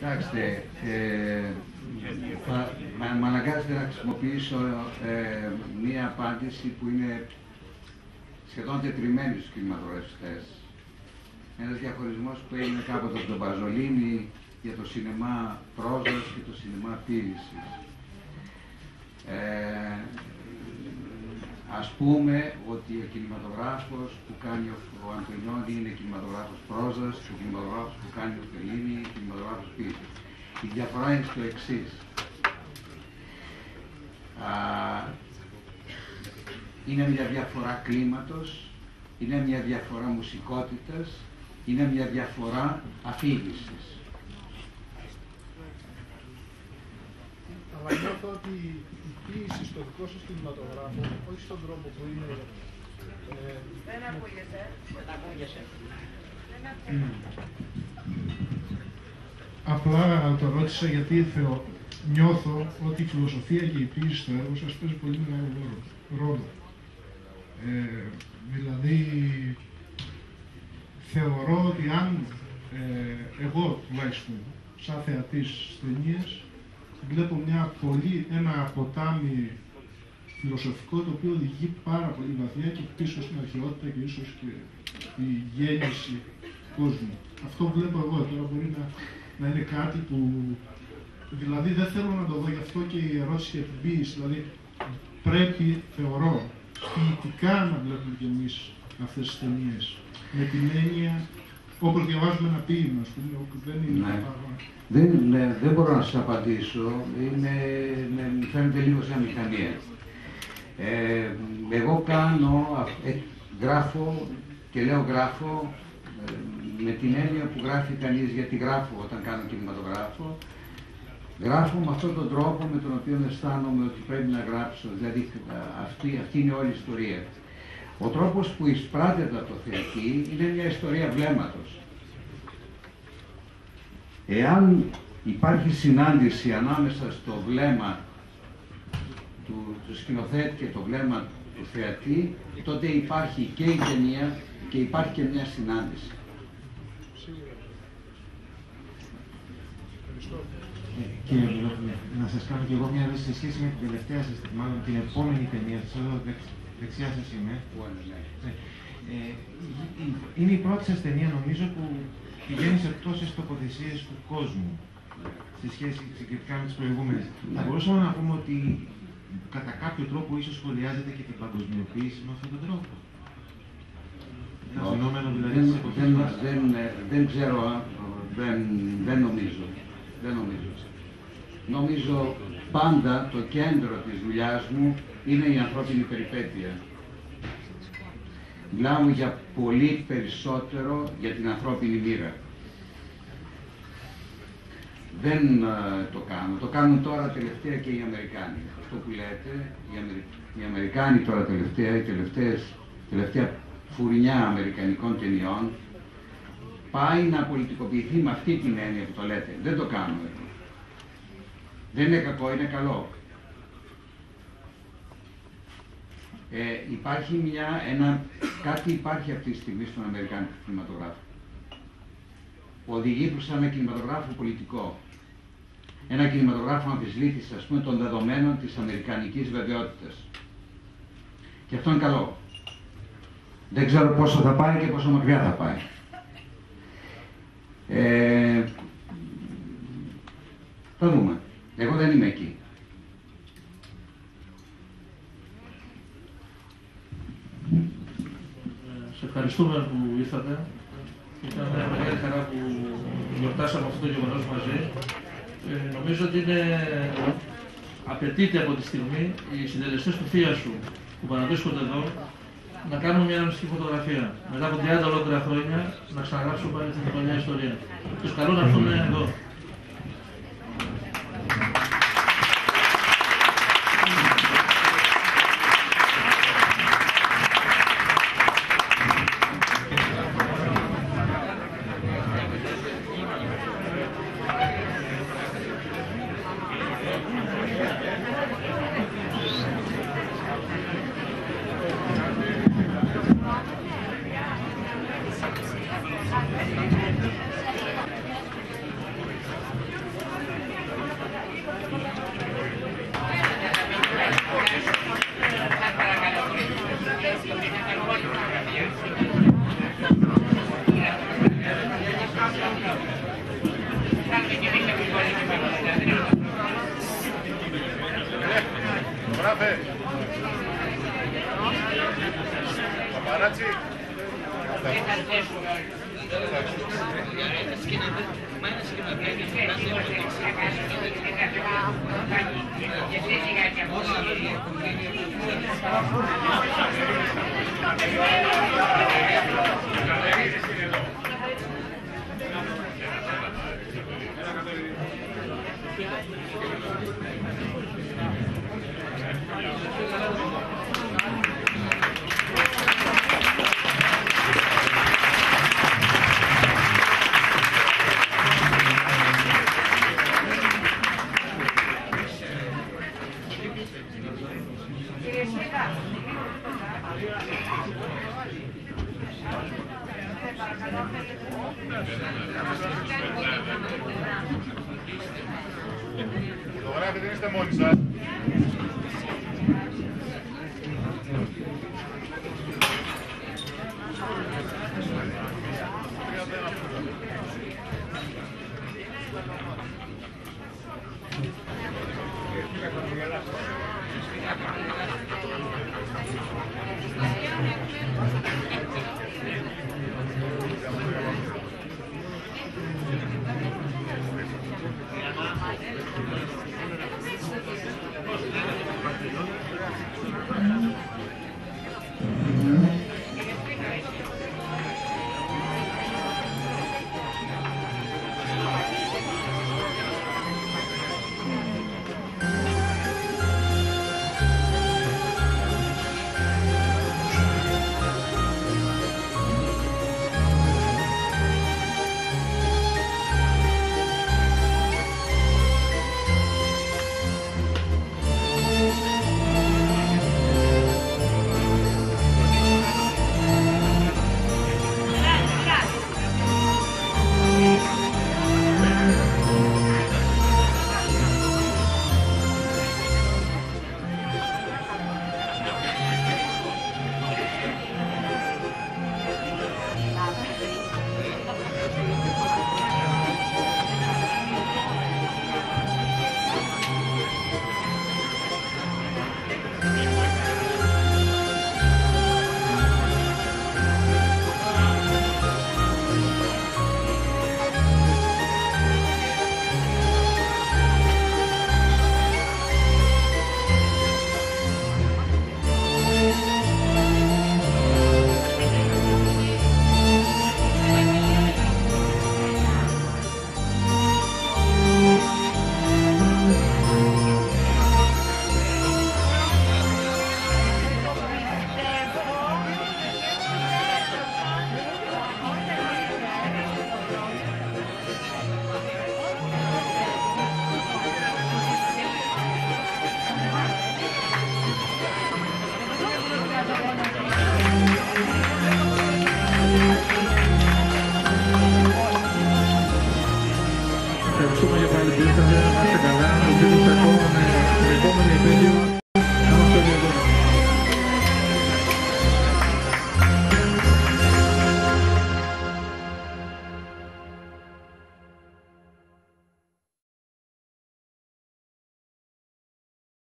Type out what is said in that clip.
Κοιτάξτε, ε, θα με αναγκάζεται να χρησιμοποιήσω ε, μία απάντηση που είναι σχεδόν τετριμένη στους κινηματογραφιστές. Ένας διαχωρισμός που έγινε κάποτε στον Παζολίνη για το σινεμά πρόζας και το σινεμά ποίησης. Ε, ας πούμε ότι ο κινηματογράφος που κάνει ο, ο Αντωνιώδη είναι κινηματογράφος πρόζας και ο κινηματογράφος που κάνει ο Φελίνη είναι κινηματογράφος ποίησης. Η διαφορά είναι στο εξής. Είναι μια διαφορά κλίματος, είναι μια διαφορά μουσικότητας, είναι μια διαφορά αφήγησης. Αλλά νιώθω ότι η ποίηση στο δικό σας κινηματογράφο, όχι στον τρόπο που είναι... Ε, Δεν ακούγεσαι. Δεν ακούγεσαι. Απλά το ρώτησα γιατί θεω... νιώθω ότι η φιλοσοφία και η ποίηση στο έργο σας παίζει πολύ μεγάλο ρόλο. Ε, δηλαδή, θεωρώ ότι αν ε, εγώ τουλάχιστον σαν θεατής ταινίες βλέπω μια πολύ, ένα ποτάμι φιλοσοφικό το οποίο οδηγεί πάρα πολύ βαθιά και πίσω στην αρχαιότητα και ίσως και η γέννηση κόσμου. Αυτό βλέπω εγώ. Τώρα μπορεί να, να είναι κάτι που... Δηλαδή δεν θέλω να το δω γι' αυτό και η ερώτηση για την ποίηση. Δηλαδή πρέπει, θεωρώ, ποιητικά να βλέπουμε κι εμείς αυτές τις ταινίες. Με την έννοια όπως διαβάζουμε ένα ποίημα, ας πούμε, όπου δεν είναι ναι. δεν, ναι, δεν μπορώ να σας απαντήσω. Είναι, με, φαίνεται λίγο σαν μηχανία. Ε, εγώ κάνω, ε, γράφω και λέω γράφω ε, με την έννοια που γράφει κανείς, γιατί γράφω όταν κάνω κινηματογράφο, γράφω με αυτόν τον τρόπο με τον οποίο αισθάνομαι ότι πρέπει να γράψω, δηλαδή αυτή, αυτή είναι όλη η ιστορία. Ο τρόπος που εισπράτεται από το θεατή είναι μια ιστορία βλέμματος. Εάν υπάρχει συνάντηση ανάμεσα στο βλέμμα του, του σκηνοθέτη και το βλέμμα του θεατή, τότε υπάρχει και η ταινία και υπάρχει και μια συνάντηση. Κύριε Μιλόπουλε, να σας κάνω και εγώ μια ερώτηση σε σχέση με την τελευταία σας, μάλλον την επόμενη ταινία σας, εδώ δεξιά σας είμαι. Ναι. Ε, είναι η πρώτη σας ταινία, νομίζω, που πηγαίνει σε τόσες τοποθεσίες του κόσμου σε σχέση συγκεκριτικά με τις προηγούμενες. Θα μπορούσαμε να πούμε ότι κατά κάποιο τρόπο ίσως σχολιάζεται και την παγκοσμιοποίηση με αυτόν τον τρόπο. Ένα φαινόμενο δηλαδή δεν, δεν, δεν, δεν ξέρω, δεν, δεν νομίζω. Δεν νομίζω. Νομίζω πάντα το κέντρο της δουλειάς μου είναι η ανθρώπινη περιπέτεια. Μιλάμε για πολύ περισσότερο για την ανθρώπινη μοίρα. Δεν ε, το κάνω. Το κάνουν τώρα τελευταία και οι Αμερικάνοι. Αυτό που λέτε, οι, Αμερι... οι Αμερικάνοι τώρα τελευταία, η τελευταία φουρνιά Αμερικανικών ταινιών, πάει να πολιτικοποιηθεί με αυτή την έννοια που το λέτε. Δεν το κάνουμε. Δεν είναι κακό, είναι καλό. Ε, υπάρχει μια, ένα, κάτι υπάρχει αυτή τη στιγμή στον Αμερικάνικο κινηματογράφο. Οδηγεί προς ένα κινηματογράφο πολιτικό. Ένα κινηματογράφο αμφισβήτηση, ας πούμε, των δεδομένων της αμερικανικής βεβαιότητας. Και αυτό είναι καλό. Δεν ξέρω πόσο θα πάει και πόσο μακριά θα πάει. Ε, θα δούμε. Εγώ δεν είμαι εκεί. Σε ευχαριστούμε που ήρθατε. Ήταν μια μεγάλη χαρά που γιορτάσαμε αυτό το γεγονός μαζί. Ε, νομίζω ότι είναι... απαιτείται από τη στιγμή οι συντελεστές του θεία σου που παραβρίσκονται εδώ να κάνουμε μια αναμυστική φωτογραφία. Μετά από 30 ολόκληρα χρόνια να ξαναγράψουμε πάλι την παλιά ιστορία. Τους καλώ να έρθουν εδώ. Παπαράτσι. Κύριε Φωτογράφοι δεν είστε μόνοι σας.